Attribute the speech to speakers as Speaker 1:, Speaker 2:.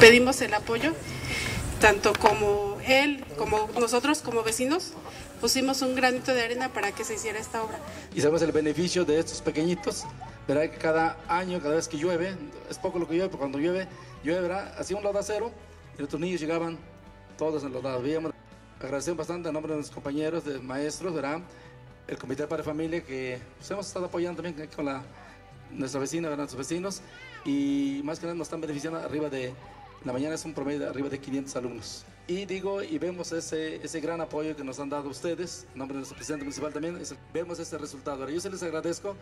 Speaker 1: pedimos el apoyo, tanto como él, como nosotros, como vecinos, pusimos un granito de arena para que se hiciera esta obra.
Speaker 2: Y sabemos el beneficio de estos pequeñitos, verá que cada año, cada vez que llueve, es poco lo que llueve, pero cuando llueve, llueve, ¿verdad? hacía un lodacero y nuestros niños llegaban todos en los lados. Agradecemos bastante a nombre de nuestros compañeros, de maestros, ¿verdad? El Comité Padre Familia que pues, hemos estado apoyando también con la, nuestra vecina, ¿verdad? nuestros vecinos y más que nada nos están beneficiando arriba de, la mañana es un promedio de arriba de 500 alumnos. Y digo, y vemos ese, ese gran apoyo que nos han dado ustedes, en nombre de nuestro presidente municipal también, vemos este resultado. Ahora, yo se les agradezco